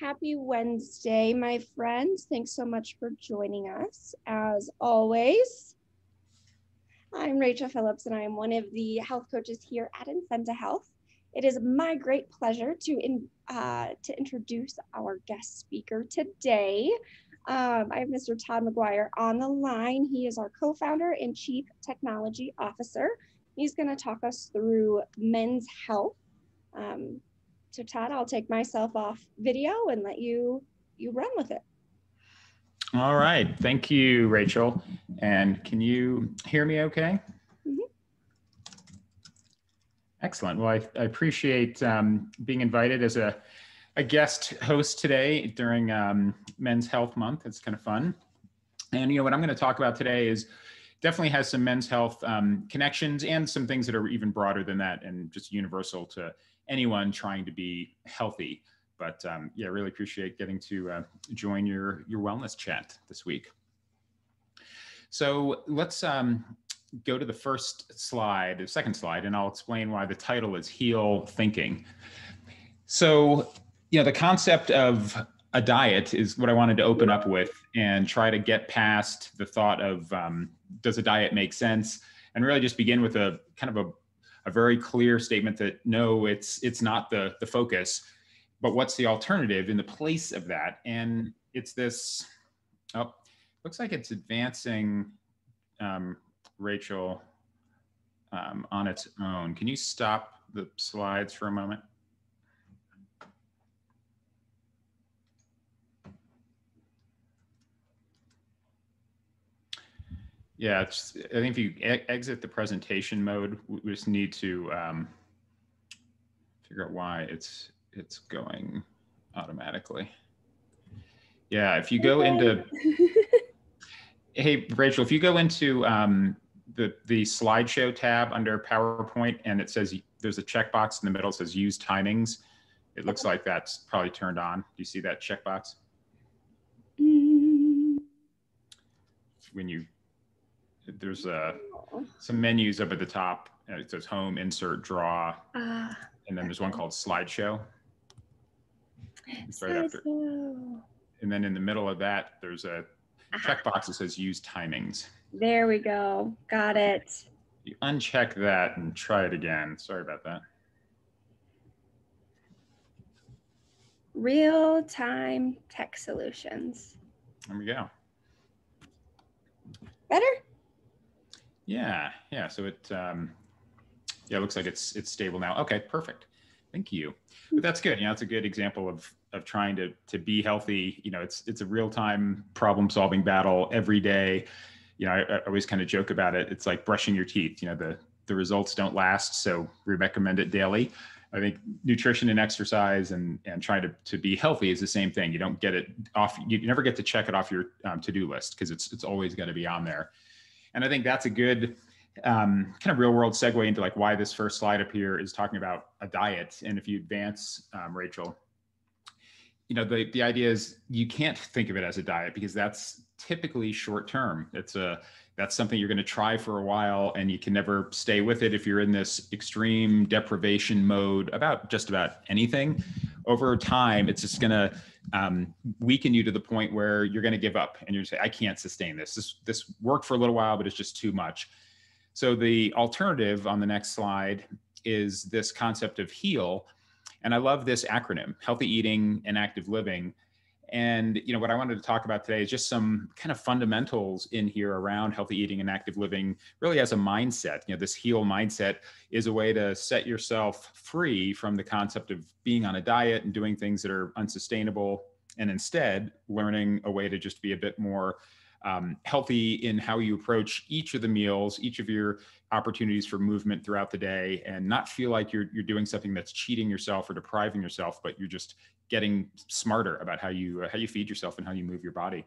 Happy Wednesday, my friends. Thanks so much for joining us. As always, I'm Rachel Phillips, and I am one of the health coaches here at Incenta Health. It is my great pleasure to, in, uh, to introduce our guest speaker today. Um, I have Mr. Todd McGuire on the line. He is our co founder and chief technology officer. He's going to talk us through men's health. Um, so Todd, I'll take myself off video and let you you run with it. All right. Thank you, Rachel. And can you hear me okay? Mm-hmm. Excellent. Well, I, I appreciate um, being invited as a, a guest host today during um, Men's Health Month. It's kind of fun. And, you know, what I'm going to talk about today is definitely has some men's health um, connections and some things that are even broader than that and just universal to anyone trying to be healthy. But um, yeah, really appreciate getting to uh, join your your wellness chat this week. So let's um, go to the first slide, the second slide, and I'll explain why the title is Heal Thinking. So, you know, the concept of a diet is what I wanted to open up with and try to get past the thought of um, does a diet make sense and really just begin with a kind of a a very clear statement that no, it's it's not the the focus, but what's the alternative in the place of that? And it's this. Oh, looks like it's advancing, um, Rachel, um, on its own. Can you stop the slides for a moment? Yeah, it's, I think if you e exit the presentation mode, we just need to um, figure out why it's it's going automatically. Yeah, if you go into, hey Rachel, if you go into um, the the slideshow tab under PowerPoint and it says there's a checkbox in the middle that says use timings, it looks like that's probably turned on. Do you see that checkbox? Mm. When you there's uh, some menus up at the top. It says home, insert, draw, uh, and then there's one called slideshow. It's right after. And then in the middle of that, there's a uh-huh. checkbox that says use timings. There we go. Got it. You uncheck that and try it again. Sorry about that. Real time tech solutions. There we go. Better? Yeah, yeah. So it, um, yeah, it looks like it's it's stable now. Okay, perfect. Thank you. But that's good. You know, it's a good example of of trying to to be healthy. You know, it's it's a real time problem solving battle every day. You know, I, I always kind of joke about it. It's like brushing your teeth. You know, the the results don't last, so we recommend it daily. I think nutrition and exercise and and trying to to be healthy is the same thing. You don't get it off. You never get to check it off your um, to do list because it's it's always going to be on there. And I think that's a good um, kind of real world segue into like why this first slide up here is talking about a diet. And if you advance, um, Rachel, you know, the, the idea is you can't think of it as a diet because that's typically short term. It's a, that's something you're going to try for a while and you can never stay with it if you're in this extreme deprivation mode about just about anything over time it's just going to um, weaken you to the point where you're going to give up and you're say i can't sustain this. This this worked for a little while but it's just too much. So the alternative on the next slide is this concept of heal and i love this acronym healthy eating and active living and you know what I wanted to talk about today is just some kind of fundamentals in here around healthy eating and active living, really as a mindset. You know, this heal mindset is a way to set yourself free from the concept of being on a diet and doing things that are unsustainable, and instead learning a way to just be a bit more um, healthy in how you approach each of the meals, each of your opportunities for movement throughout the day, and not feel like you're you're doing something that's cheating yourself or depriving yourself, but you're just getting smarter about how you uh, how you feed yourself and how you move your body.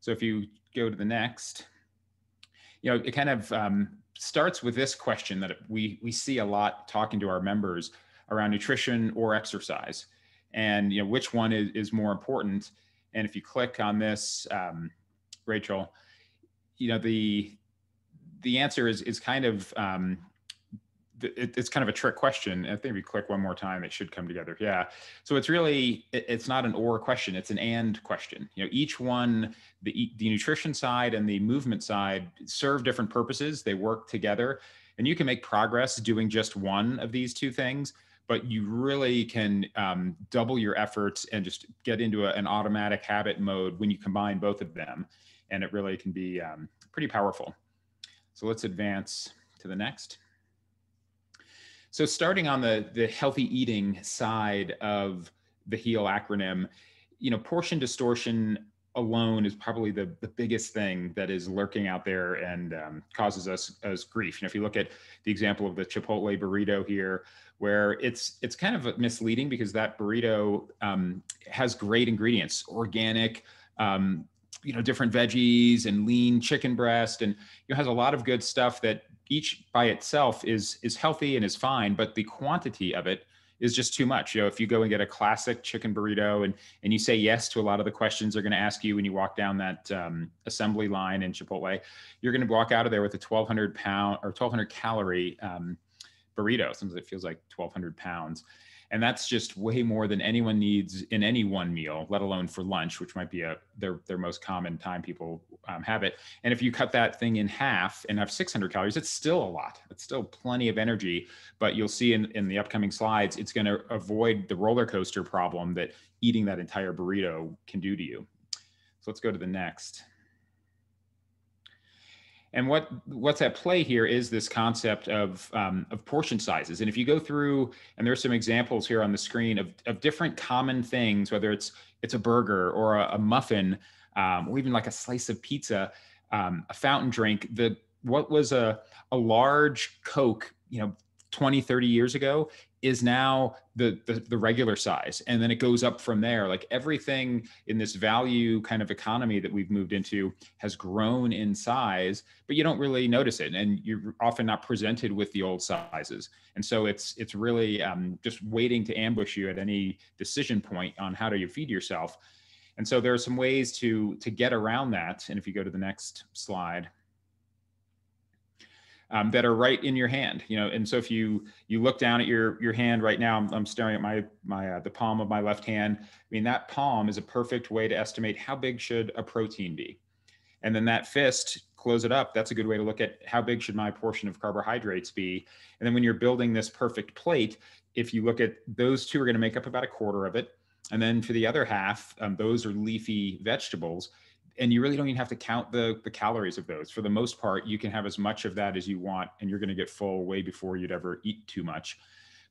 So if you go to the next, you know, it kind of um, starts with this question that we we see a lot talking to our members around nutrition or exercise, and you know which one is, is more important. And if you click on this, um, Rachel, you know the the answer is is kind of um, it, it's kind of a trick question. I think if we click one more time, it should come together. Yeah. So it's really, it, it's not an or question, it's an and question. You know, each one, the, the nutrition side and the movement side serve different purposes. They work together and you can make progress doing just one of these two things, but you really can um, double your efforts and just get into a, an automatic habit mode when you combine both of them. And it really can be um, pretty powerful. So let's advance to the next. So starting on the, the healthy eating side of the HEAL acronym, you know, portion distortion alone is probably the, the biggest thing that is lurking out there and um, causes us as grief. You know, if you look at the example of the Chipotle burrito here, where it's it's kind of misleading because that burrito um, has great ingredients, organic, um, you know, different veggies and lean chicken breast, and you know, has a lot of good stuff that each by itself is is healthy and is fine, but the quantity of it is just too much. You know, if you go and get a classic chicken burrito and and you say yes to a lot of the questions they're going to ask you when you walk down that um, assembly line in Chipotle, you're going to walk out of there with a 1,200 pound or 1,200 calorie um, burrito. Sometimes it feels like 1,200 pounds. And that's just way more than anyone needs in any one meal, let alone for lunch, which might be a their their most common time people um, have it. And if you cut that thing in half and have 600 calories, it's still a lot. It's still plenty of energy. But you'll see in in the upcoming slides, it's going to avoid the roller coaster problem that eating that entire burrito can do to you. So let's go to the next. And what what's at play here is this concept of um, of portion sizes. And if you go through, and there's some examples here on the screen of, of different common things, whether it's it's a burger or a, a muffin, um, or even like a slice of pizza, um, a fountain drink. The what was a a large Coke, you know, 20, 30 years ago is now the, the, the regular size. And then it goes up from there. Like everything in this value kind of economy that we've moved into has grown in size but you don't really notice it. And you're often not presented with the old sizes. And so it's it's really um, just waiting to ambush you at any decision point on how do you feed yourself. And so there are some ways to to get around that. And if you go to the next slide um, that are right in your hand you know? And so if you you look down at your your hand right now i'm, I'm staring at my my uh, the palm of my left hand. I mean that palm is a perfect way to estimate how big should a protein be. And then that fist close it up that's a good way to look at how big should my portion of carbohydrates be. And then when you're building this perfect plate if you look at those two are going to make up about a quarter of it. And then for the other half um, those are leafy vegetables and you really don't even have to count the the calories of those. For the most part, you can have as much of that as you want, and you're going to get full way before you'd ever eat too much.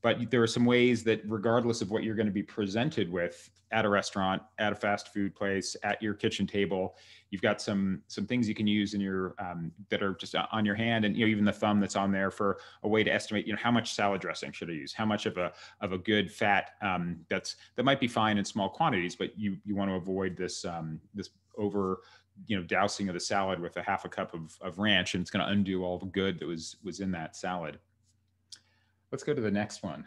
But there are some ways that, regardless of what you're going to be presented with at a restaurant, at a fast food place, at your kitchen table, you've got some some things you can use in your um, that are just on your hand, and you know even the thumb that's on there for a way to estimate. You know how much salad dressing should I use? How much of a of a good fat um, that's that might be fine in small quantities, but you you want to avoid this um, this over you know dousing of the salad with a half a cup of, of ranch and it's going to undo all the good that was was in that salad. Let's go to the next one.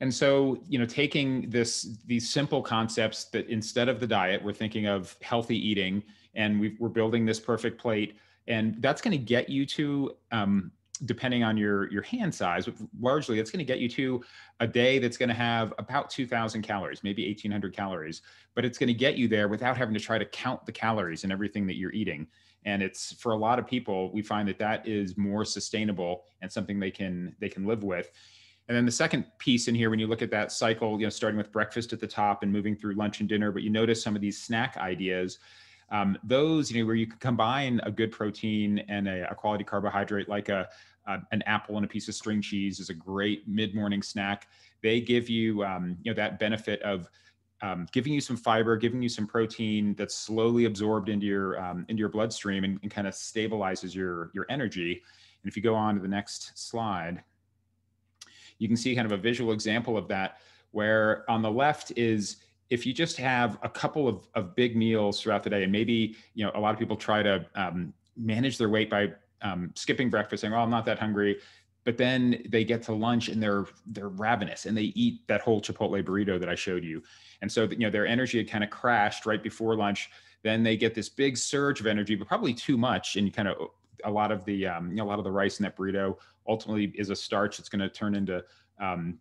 And so you know taking this these simple concepts that instead of the diet we're thinking of healthy eating and we are building this perfect plate and that's going to get you to um, depending on your your hand size but largely it's going to get you to a day that's going to have about 2000 calories maybe 1800 calories but it's going to get you there without having to try to count the calories and everything that you're eating. And it's for a lot of people we find that that is more sustainable and something they can they can live with. And then the second piece in here when you look at that cycle you know starting with breakfast at the top and moving through lunch and dinner but you notice some of these snack ideas um, those you know where you could combine a good protein and a, a quality carbohydrate like a, a, an apple and a piece of string cheese is a great mid-morning snack. They give you um, you know that benefit of um, giving you some fiber giving you some protein that's slowly absorbed into your um, into your bloodstream and, and kind of stabilizes your your energy. And if you go on to the next slide you can see kind of a visual example of that where on the left is if you just have a couple of, of big meals throughout the day, and maybe you know a lot of people try to um, manage their weight by um, skipping breakfast, saying, "Oh, I'm not that hungry," but then they get to lunch and they're they're ravenous and they eat that whole Chipotle burrito that I showed you, and so you know their energy had kind of crashed right before lunch. Then they get this big surge of energy, but probably too much, and kind of a lot of the um, you know, a lot of the rice in that burrito ultimately is a starch. that's going to turn into um,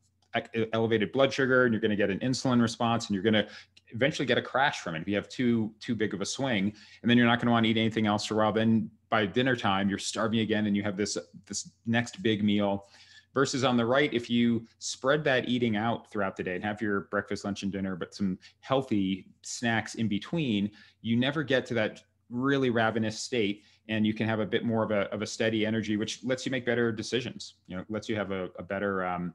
elevated blood sugar, and you're going to get an insulin response, and you're going to eventually get a crash from it if you have too too big of a swing and then you're not going to want to eat anything else for a while then by dinner time you're starving again and you have this this next big meal versus on the right if you spread that eating out throughout the day and have your breakfast lunch and dinner but some healthy snacks in between you never get to that really ravenous state and you can have a bit more of a, of a steady energy which lets you make better decisions you know lets you have a, a better um,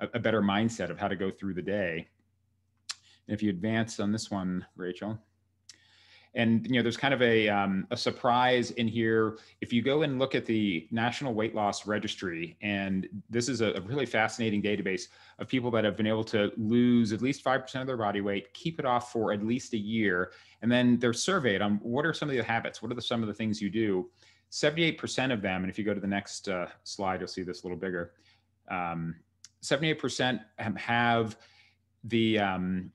a, a better mindset of how to go through the day. And if you advance on this one, Rachel, and you know there's kind of a, um, a surprise in here. If you go and look at the national weight loss registry and this is a, a, really fascinating database of people that have been able to lose at least 5% of their body weight keep it off for at least a year and then they're surveyed on what are some of the habits what are the, some of the things you do. 78% of them and if you go to the next uh, slide you'll see this a little bigger um, 78% have the um,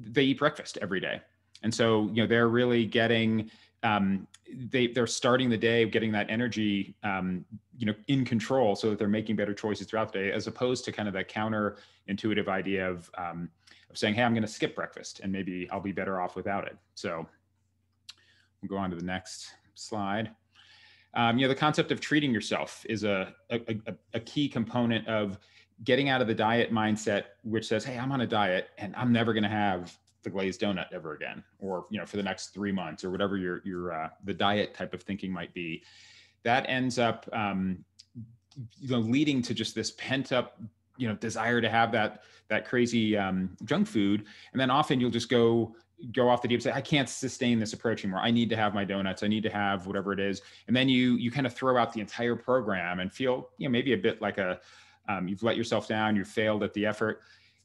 they eat breakfast every day. And so, you know, they're really getting, um, they, they're starting the day getting that energy, um, you know, in control so that they're making better choices throughout the day, as opposed to kind of that counterintuitive idea of, um, of saying, hey, I'm going to skip breakfast and maybe I'll be better off without it. So we'll go on to the next slide. Um, you know, the concept of treating yourself is a, a, a, a key component of getting out of the diet mindset, which says, "Hey, I'm on a diet and I'm never going to have the glazed donut ever again," or you know, for the next three months, or whatever your your uh, the diet type of thinking might be, that ends up um, you know leading to just this pent up you know desire to have that that crazy um, junk food, and then often you'll just go go off the deep say i can't sustain this approach anymore. I need to have my donuts. I need to have whatever it is. And then you you kind of throw out the entire program and feel you know maybe a bit like a um, you've let yourself down, you've failed at the effort.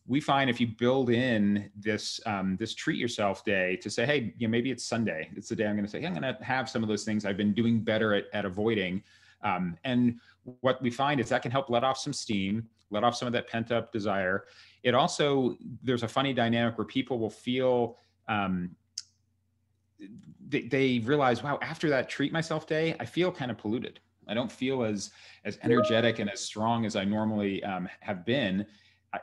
We find if you build in this um, this treat yourself day to say, hey, you know, maybe it's Sunday. It's the day I'm going to say, hey, I'm going to have some of those things I've been doing better at, at avoiding. Um, and what we find is that can help let off some steam, let off some of that pent up desire. It also there's a funny dynamic where people will feel um, they, they realize, wow, after that treat myself day, I feel kind of polluted. I don't feel as as energetic and as strong as I normally um, have been.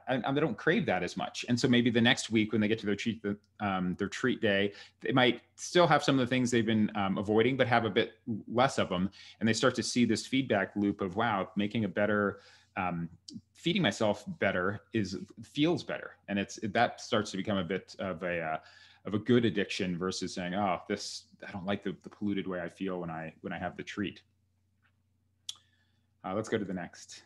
I, I, don't crave that as much, and so maybe the next week when they get to their treat um, their treat day, they might still have some of the things they've been um, avoiding, but have a bit less of them, and they start to see this feedback loop of wow, making a better um, feeding myself better is feels better, and it's that starts to become a bit of a uh, of a good addiction versus saying oh this I don't like the, the polluted way I feel when I when I have the treat. Uh, let's go to the next.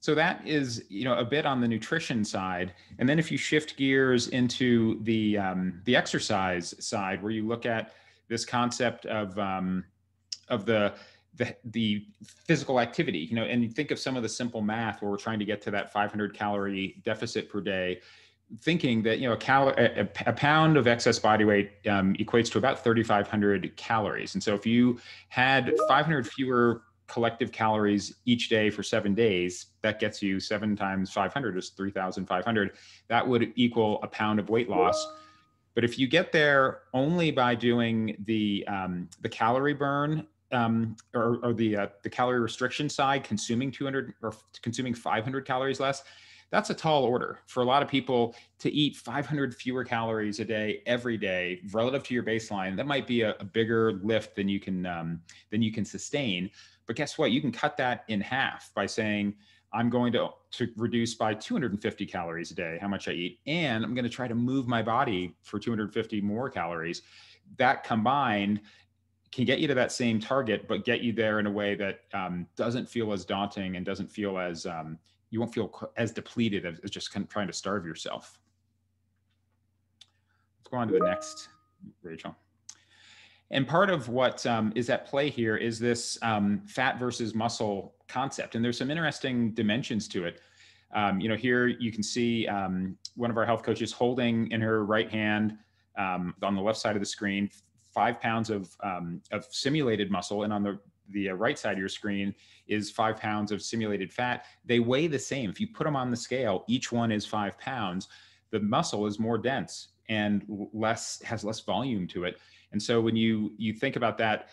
So that is, you know, a bit on the nutrition side, and then if you shift gears into the um, the exercise side, where you look at this concept of um, of the, the the physical activity, you know, and you think of some of the simple math where we're trying to get to that 500 calorie deficit per day, thinking that you know a, cal- a, a pound of excess body weight um, equates to about 3,500 calories, and so if you had 500 fewer collective calories each day for seven days, that gets you seven times 500 is 3,500. That would equal a pound of weight loss. But if you get there only by doing the um, the calorie burn um, or, or, the uh, the calorie restriction side, consuming 200 or consuming 500 calories less, that's a tall order for a lot of people to eat 500 fewer calories a day every day relative to your baseline. That might be a, a bigger lift than you can um, than you can sustain. But guess what? You can cut that in half by saying, I'm going to, to reduce by 250 calories a day, how much I eat, and I'm going to try to move my body for 250 more calories. That combined can get you to that same target, but get you there in a way that um, doesn't feel as daunting and doesn't feel as um, you won't feel as depleted as, just kind of trying to starve yourself. Let's go on to the next, Rachel. And part of what um, is at play here is this um, fat versus muscle concept. And there's some interesting dimensions to it. Um, you know, here you can see um, one of our health coaches holding in her right hand um, on the left side of the screen five pounds of, um, of simulated muscle, and on the the uh, right side of your screen is five pounds of simulated fat. They weigh the same. If you put them on the scale, each one is five pounds. The muscle is more dense and less has less volume to it. And so when you you think about that,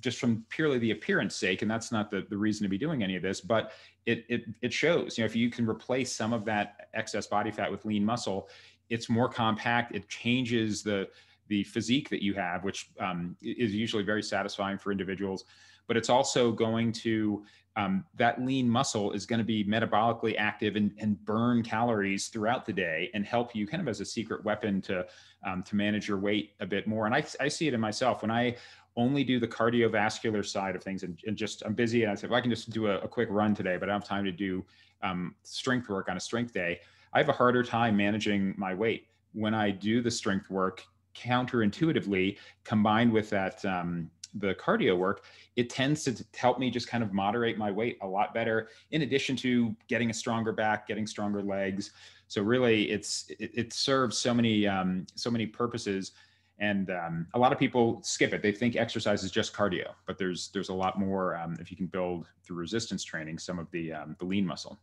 just from purely the appearance sake, and that's not the, the reason to be doing any of this, but it, it, it shows, you know, if you can replace some of that excess body fat with lean muscle, it's more compact. It changes the, the physique that you have, which um, is usually very satisfying for individuals. But it's also going to um, that lean muscle is going to be metabolically active and, and, burn calories throughout the day and help you kind of as a secret weapon to um, to manage your weight a bit more. And I, I see it in myself when I only do the cardiovascular side of things and, and just I'm busy and I said, well, I can just do a, a, quick run today, but I don't have time to do um, strength work on a strength day. I have a harder time managing my weight when I do the strength work counterintuitively combined with that um, the cardio work, it tends to help me just kind of moderate my weight a lot better. In addition to getting a stronger back, getting stronger legs. So really, it's it, it serves so many um, so many purposes. And um, a lot of people skip it. They think exercise is just cardio, but there's there's a lot more um, if you can build through resistance training some of the um, the lean muscle.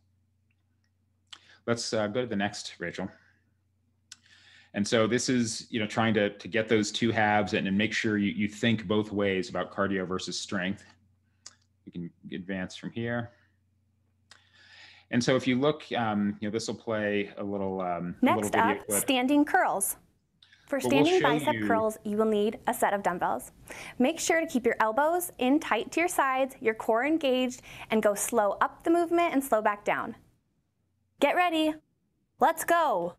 Let's uh, go to the next, Rachel. And so this is, you know, trying to, to get those two halves and, and make sure you, you think both ways about cardio versus strength. We can advance from here. And so if you look, um, you know, this will play a little, um, Next a little up, clip. standing curls. For standing we'll bicep you... curls, you will need a set of dumbbells. Make sure to keep your elbows in tight to your sides, your core engaged, and go slow up the movement and slow back down. Get ready. Let's go.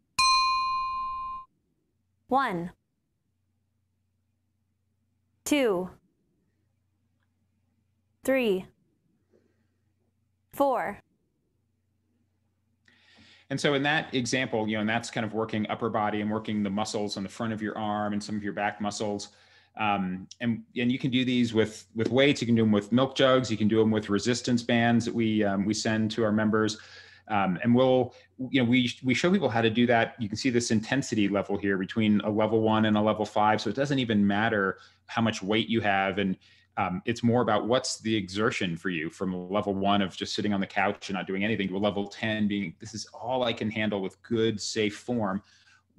One, two, three, four. And so in that example, you know, and that's kind of working upper body and working the muscles on the front of your arm and some of your back muscles. Um, and and you can do these with with weights. You can do them with milk jugs. You can do them with resistance bands that we um, we send to our members. Um, and we'll, you know, we, we show people how to do that. You can see this intensity level here between a level one and a level five. So it doesn't even matter how much weight you have. And um, it's more about what's the exertion for you from level one of just sitting on the couch and not doing anything to a level 10 being, this is all I can handle with good, safe form.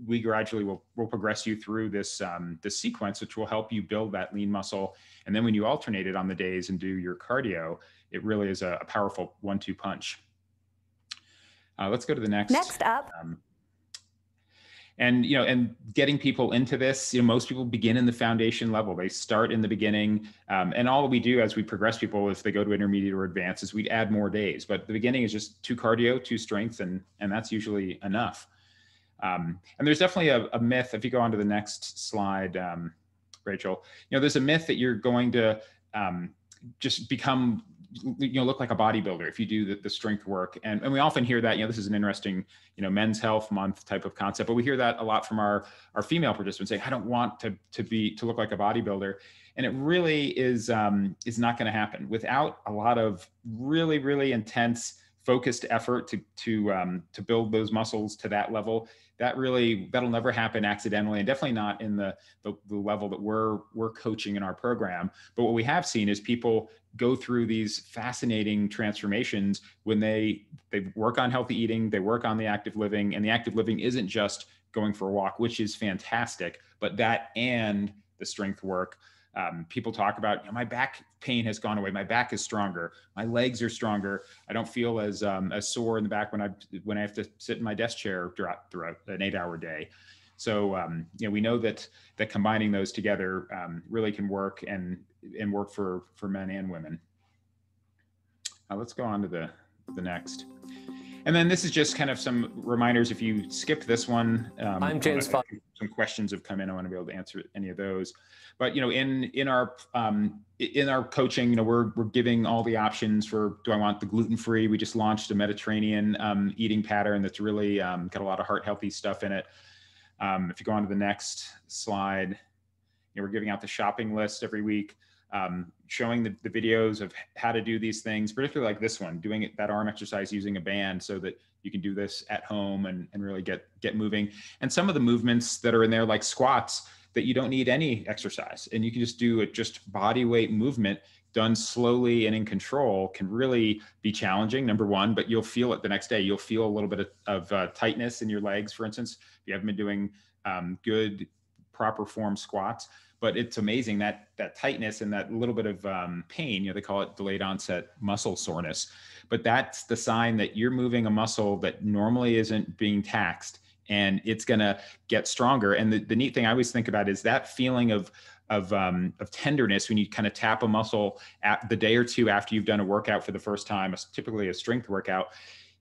We gradually will, will progress you through this, um, this sequence, which will help you build that lean muscle. And then when you alternate it on the days and do your cardio, it really is a, a powerful one-two punch. Uh, let's go to the next. Next up. Um, and you know and getting people into this you know most people begin in the foundation level they start in the beginning um, and all we do as we progress people if they go to intermediate or advanced is we add more days but the beginning is just two cardio two strength and and that's usually enough um, and there's definitely a, a, myth if you go on to the next slide um, rachel you know there's a myth that you're going to um, just become you know look like a bodybuilder if you do the, the strength work. And, and we often hear that you know this is an interesting you know men's health month type of concept but we hear that a lot from our our female participants saying i don't want to to be to look like a bodybuilder. And it really is um, is not going to happen. Without a lot of really really intense focused effort to to um, to build those muscles to that level that really that'll never happen accidentally and definitely not in the, the, the level that we're we're coaching in our program. But what we have seen is people go through these fascinating transformations when they they work on healthy eating they work on the active living and the active living isn't just going for a walk which is fantastic but that and the strength work um, people talk about you know, my back pain has gone away. My back is stronger. My legs are stronger. I don't feel as um, as sore in the back when i when i have to sit in my desk chair throughout, throughout an eight hour day. So um, you know we know that that combining those together um, really can work and and work for for men and women. Let's go on to the the next and then this is just kind of some reminders. If you skip this one, um, I'm James. Wanna, some questions have come in. I want to be able to answer any of those. But you know, in in our um, in our coaching, you know, we're we're giving all the options for. Do I want the gluten free? We just launched a Mediterranean um, eating pattern that's really um, got a lot of heart healthy stuff in it. Um, if you go on to the next slide, you know, we're giving out the shopping list every week um, showing the, the, videos of how to do these things, particularly like this one, doing it, that arm exercise using a band so that you can do this at home and, and really get, get moving. And some of the movements that are in there, like squats, that you don't need any exercise. And you can just do it just body weight movement done slowly and in control can really be challenging number one but you'll feel it the next day. You'll feel a little bit of, of uh, tightness in your legs for instance. If you haven't been doing um, good proper form squats but it's amazing that that tightness and that little bit of um, pain you know they call it delayed onset muscle soreness but that's the sign that you're moving a muscle that normally isn't being taxed and it's going to get stronger and the, the neat thing i always think about is that feeling of of um, of tenderness when you kind of tap a muscle at the day or two after you've done a workout for the first time, typically a strength workout.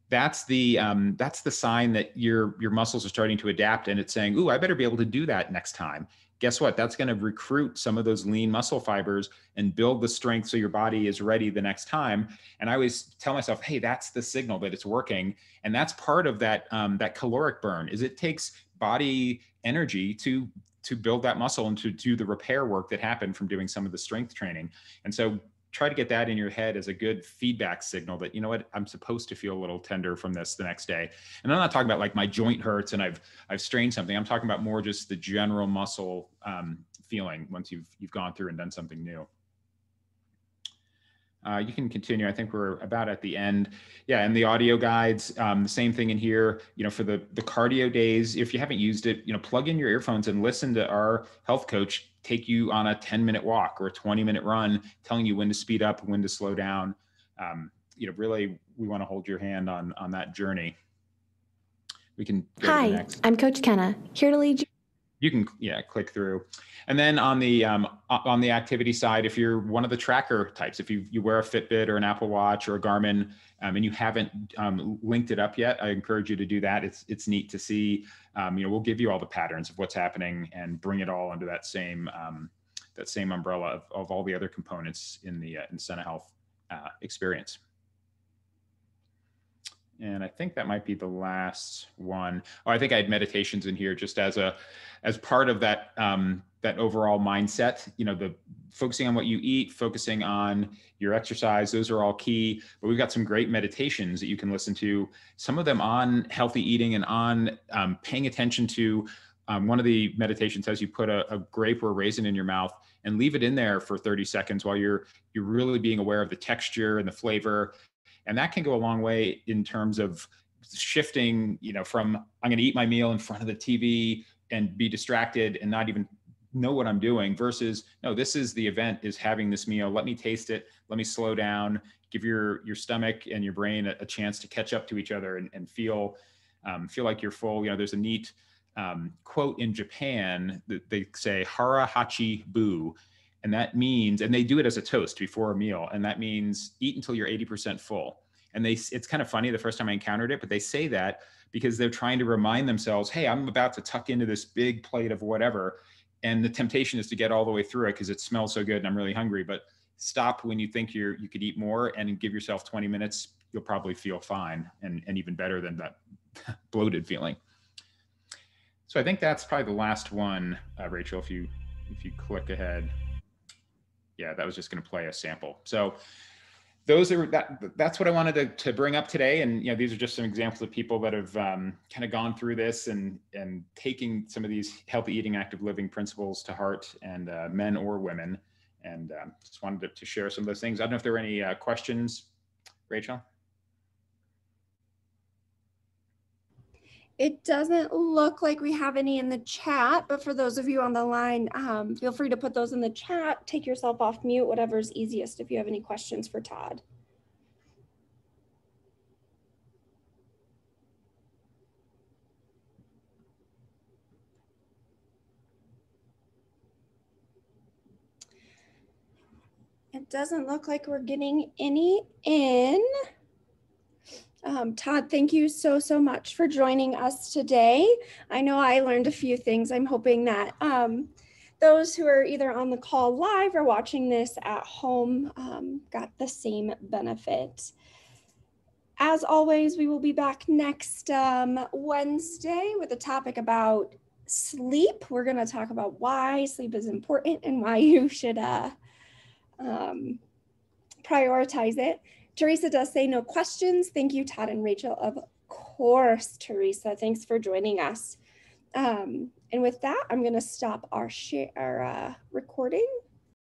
That's the um, that's the sign that your your muscles are starting to adapt, and it's saying, "Ooh, I better be able to do that next time." Guess what? That's going to recruit some of those lean muscle fibers and build the strength so your body is ready the next time. And I always tell myself, "Hey, that's the signal that it's working," and that's part of that um, that caloric burn. Is it takes body energy to to build that muscle and to do the repair work that happened from doing some of the strength training. And so try to get that in your head as a good feedback signal that you know what i'm supposed to feel a little tender from this the next day and i'm not talking about like my joint hurts and i've i've strained something i'm talking about more just the general muscle um, feeling once you've you've gone through and done something new uh, you can continue. I think we're about at the end. Yeah, and the audio guides, um, the same thing in here. You know, for the the cardio days, if you haven't used it, you know, plug in your earphones and listen to our health coach take you on a 10 minute walk or a 20 minute run, telling you when to speed up, when to slow down. Um, you know, really, we want to hold your hand on on that journey. We can. Hi, I'm Coach Kenna, here to lead you you can yeah click through. And then on the um, on the activity side if you're one of the tracker types if you, you wear a fitbit or an apple watch or a garmin um, and you haven't um, linked it up yet i encourage you to do that. It's it's neat to see um, you know we'll give you all the patterns of what's happening and bring it all under that same um, that same umbrella of, of all the other components in the uh, in Health uh, experience and I think that might be the last one. Oh, I think I had meditations in here just as a as part of that um, that overall mindset. You know, the focusing on what you eat, focusing on your exercise. Those are all key. But we've got some great meditations that you can listen to. Some of them on healthy eating and on um, paying attention to. Um, one of the meditations says you put a, a grape or a raisin in your mouth and leave it in there for 30 seconds while you're you're really being aware of the texture and the flavor and that can go a long way in terms of shifting you know from i'm going to eat my meal in front of the tv and be distracted and not even know what i'm doing versus no this is the event is having this meal. Let me taste it. Let me slow down. Give your your stomach and your brain a, a chance to catch up to each other and, and feel um, feel like you're full. You know there's a neat um, quote in japan that they say hara hachi bu and that means, and they do it as a toast before a meal. And that means eat until you're 80% full. And they, it's kind of funny the first time I encountered it, but they say that because they're trying to remind themselves, hey, I'm about to tuck into this big plate of whatever. And the temptation is to get all the way through it because it smells so good and I'm really hungry. But stop when you think you're you could eat more and give yourself 20 minutes. You'll probably feel fine and, and even better than that bloated feeling. So I think that's probably the last one, uh, Rachel. If you if you click ahead yeah, that was just going to play a sample. So those are that that's what I wanted to, to bring up today. And you know, these are just some examples of people that have um, kind of gone through this and and taking some of these healthy eating, active living principles to heart, and uh, men or women. And um, just wanted to, to, share some of those things. I don't know if there were any uh, questions, Rachel. It doesn't look like we have any in the chat, but for those of you on the line, um, feel free to put those in the chat, take yourself off mute, whatever's easiest if you have any questions for Todd. It doesn't look like we're getting any in. Um, Todd, thank you so, so much for joining us today. I know I learned a few things. I'm hoping that um, those who are either on the call live or watching this at home um, got the same benefit. As always, we will be back next um, Wednesday with a topic about sleep. We're going to talk about why sleep is important and why you should uh, um, prioritize it. Teresa does say no questions. Thank you, Todd and Rachel. Of course, Teresa. Thanks for joining us. Um, and with that, I'm going to stop our share our uh, recording.